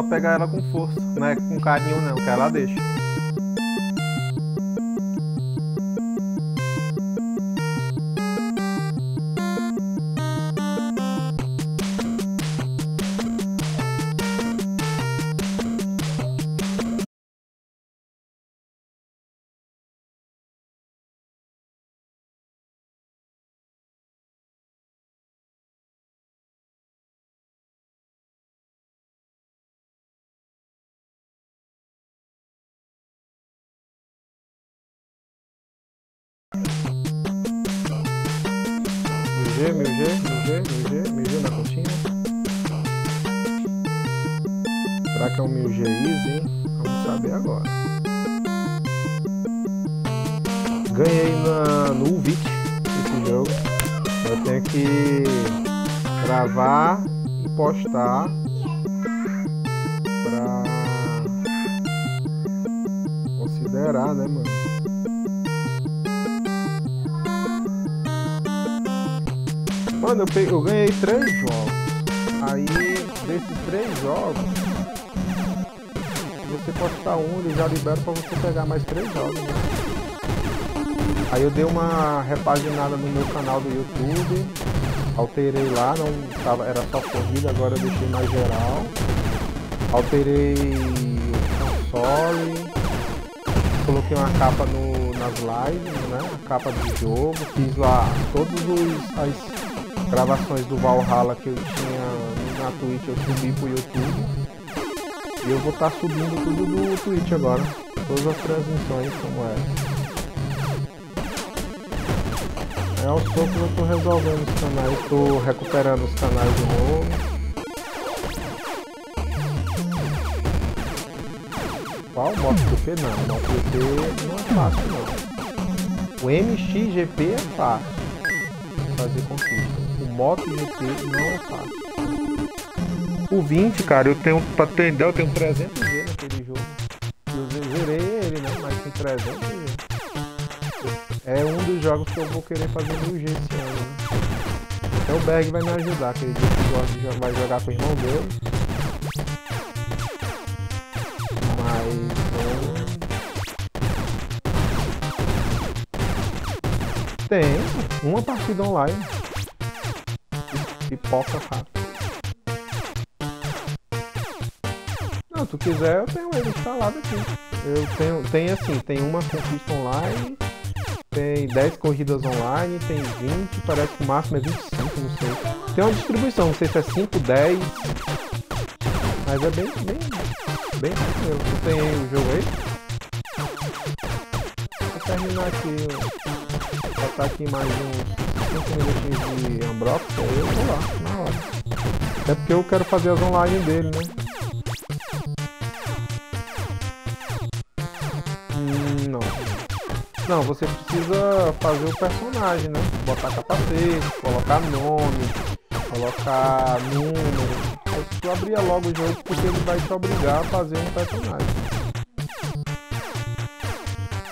só pegar ela com força, não é com carinho não, que ela deixa. G, mil G, mil G, mil G, mil G na continha. Será que é um mil G easy, hein? Vamos saber agora. Ganhei na, no Uvic esse jogo. Eu tenho que gravar e postar pra considerar, né, mano? Mano, eu, peguei, eu ganhei três jogos. Aí, desses três jogos, você postar um, ele já libera pra você pegar mais três jogos. Né? Aí eu dei uma repaginada no meu canal do YouTube. Alterei lá, não tava, era só corrida, agora eu deixei mais geral. Alterei o console. Coloquei uma capa no, nas lives, né? A capa do jogo. Fiz lá todos os. As, gravações do Valhalla que eu tinha na Twitch, eu subi pro YouTube. E eu vou estar tá subindo tudo do Twitch agora. Todas as transmissões como essa. É aos poucos eu tô resolvendo os canais, tô recuperando os canais de novo. Qual? MotoGP não, MotoGP não é fácil não. O MXGP é fácil fazer conquista. MotoGP não é fácil. O 20, cara, eu tenho, pra entender, eu tenho 300 G naquele jogo. Eu zerei ele, né? Mas tem 300 G. É um dos jogos que eu vou querer fazer no G esse ano, né? Até o Berg vai me ajudar, que gosta de vai jogar com o irmão dele. Mas Tem uma partida online pipoca rápido. Não, tu quiser eu tenho ele instalado aqui. Eu tenho, tem assim, tem uma conquista online, tem 10 corridas online, tem 20, parece que o máximo é 25, não sei. Tem uma distribuição, não sei se é 5, 10. Mas é bem, bem, bem tranquilo. Tu tem o jogo aí? Vou terminar aqui, vou botar aqui mais uns 5 minutinhos de unbox, aí eu vou lá, na hora. Até porque eu quero fazer as online dele, né? Hum, não. Não, você precisa fazer o personagem, né? Botar capacete, colocar nome, colocar número. Tu abrir logo o jogo, porque ele vai te obrigar a fazer um personagem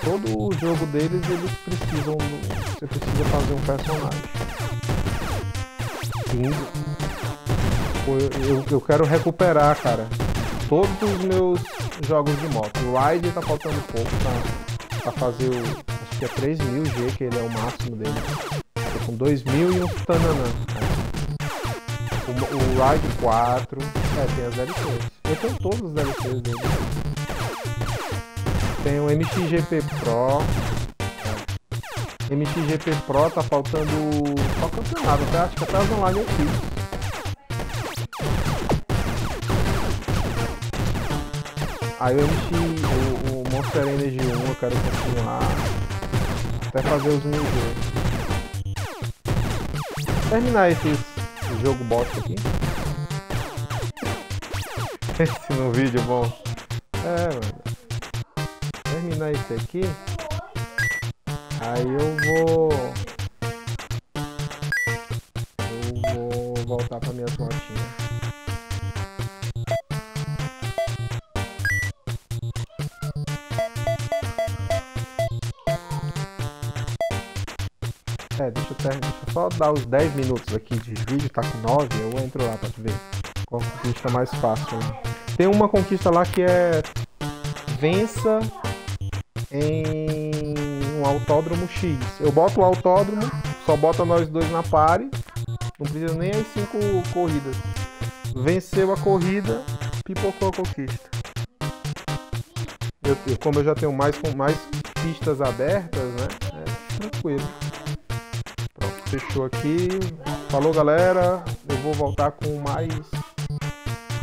todo o jogo deles eles precisam. Você precisa fazer um personagem. Sim. Eu, eu quero recuperar, cara, todos os meus jogos de moto. O Ride tá faltando pouco pra, pra fazer o. Acho que é 3000 G, que ele é o máximo dele. Tô com 2000 e um tananã. O, o Ride 4. É, tem as DLCs. Eu tenho todos os DLCs dele tem o MXGP Pro. MXGP Pro tá faltando só campeonato, até acho que até as online fiz. Aí o MX, o, o, Monster Energy 1 eu quero continuar. Até fazer os mil jogos. Terminar esse jogo bosta aqui. Esse no vídeo bom. É, mano terminar aqui, aí eu vou. Eu vou voltar para minhas motinhas. É, deixa eu, ter, deixa eu só dar os 10 minutos aqui de vídeo, tá com 9, eu entro lá pra ver. Conquista mais fácil. Né? Tem uma conquista lá que é vença em um autódromo X. Eu boto o autódromo, só bota nós dois na pare, não precisa nem as cinco corridas. Venceu a corrida, pipocou a conquista. Eu, como eu já tenho mais, mais pistas abertas, né? É tranquilo. Pronto, fechou aqui. Falou galera, eu vou voltar com mais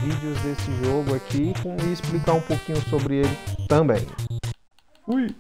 vídeos desse jogo aqui e explicar um pouquinho sobre ele também. Oui.